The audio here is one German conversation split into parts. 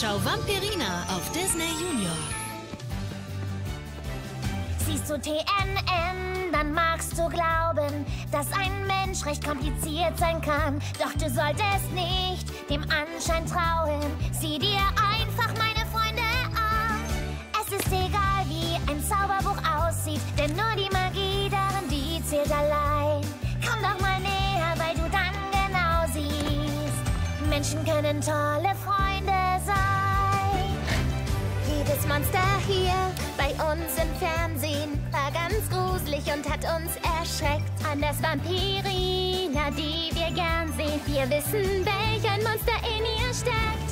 Schau Vampirina auf Disney Junior. Siehst du TNN, dann magst du glauben, dass ein Mensch recht kompliziert sein kann. Doch du solltest nicht dem Anschein trauen. Sieh dir einfach meine Freunde an. Es ist egal, wie ein Zauberbuch aussieht, denn nur die Magie darin, die zählt allein. Komm doch mal näher, weil du dann genau siehst. Menschen können tolle Freunde Jedes Monster hier bei uns im Fernsehen war ganz gruselig und hat uns erschreckt. Anders Vampirina, die wir gern sehen. Wir wissen, welch ein Monster in ihr steckt.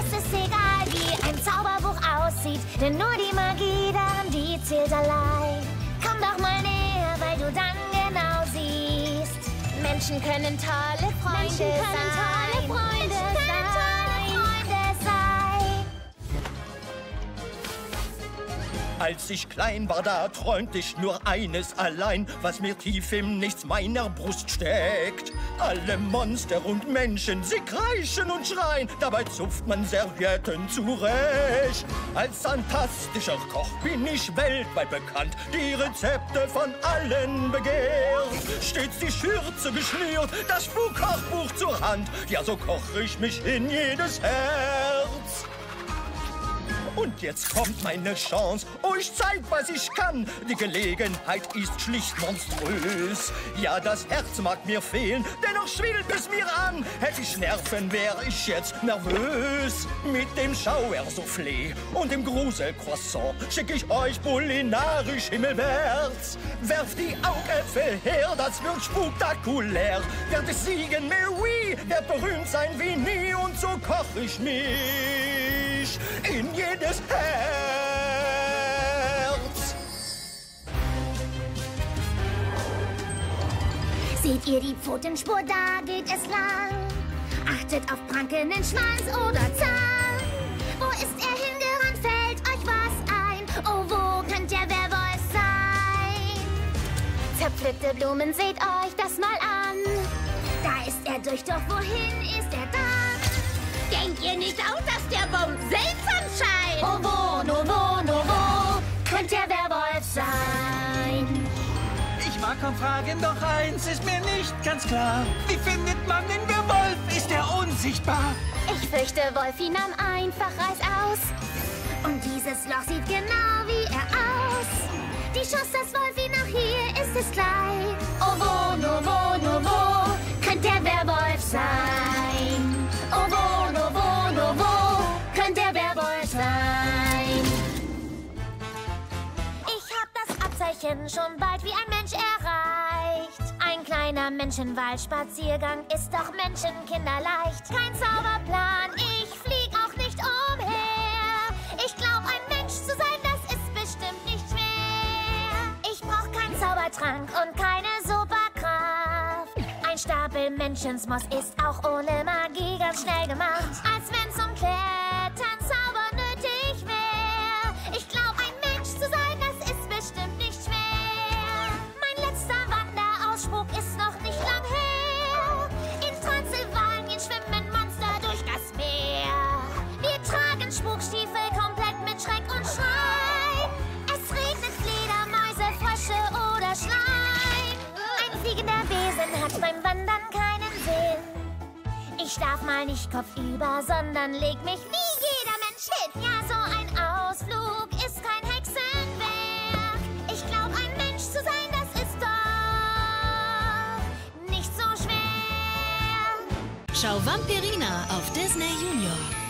Es ist egal, wie ein Zauberbuch aussieht, denn nur die Magie darin, die zählt allein. Komm doch mal näher, weil du dann genau siehst. Menschen können tolle Freunde Menschen können sein. tolle Freunde Menschen Als ich klein war, da träumte ich nur eines allein, was mir tief im Nichts meiner Brust steckt. Alle Monster und Menschen, sie kreischen und schreien, dabei zupft man Servietten zurecht. Als fantastischer Koch bin ich weltweit bekannt, die Rezepte von allen begehrt. Stets die Schürze geschnürt, das Spukkochbuch zur Hand, ja so koche ich mich in jedes Herz. Und jetzt kommt meine Chance. Oh, ich zeig, was ich kann. Die Gelegenheit ist schlicht monströs. Ja, das Herz mag mir fehlen, dennoch schwillt es mir an. Hätte ich Nerven, wäre ich jetzt nervös. Mit dem Schauersoufflé und dem Gruselcroissant schick ich euch kulinarisch himmelwärts. Werft die Augäpfel her, das wird spektakulär. Werd es siegen, mais oui, werd berühmt sein wie nie. Und so koch ich mich in jedes Herz. Seht ihr die Pfotenspur, da geht es lang. Achtet auf prankelnden Schwanz oder Zahn. Wo ist er hingerannt, fällt euch was ein? Oh, wo könnte der Werwolf sein? Zerpflückte Blumen, seht euch das mal an. Da ist er durch, doch wohin ist er da? Denkt ihr nicht auch, dass der Baum seltsam scheint? Oh, wo, no, wo, no, wo könnte der Werwolf sein? Ich mag kaum fragen, doch eins ist mir nicht ganz klar. Wie findet man den Werwolf? Ist er unsichtbar? Ich fürchte, Wolfi nahm einfach Reis aus. Und dieses Loch Abzeichen schon bald wie ein Mensch erreicht. Ein kleiner Menschenwaldspaziergang ist doch Menschenkinderleicht. Kein Zauberplan, ich flieg auch nicht umher. Ich glaub, ein Mensch zu sein, das ist bestimmt nicht schwer. Ich brauch keinen Zaubertrank und keine Superkraft. Ein Stapel Menschensmoss ist auch ohne Magie ganz schnell gemacht. Als wenn zum Klettern darf mal nicht kopfüber, sondern leg mich wie jeder Mensch hin. Ja, so ein Ausflug ist kein Hexenwerk. Ich glaub, ein Mensch zu sein, das ist doch nicht so schwer. Schau Vampirina auf Disney Junior.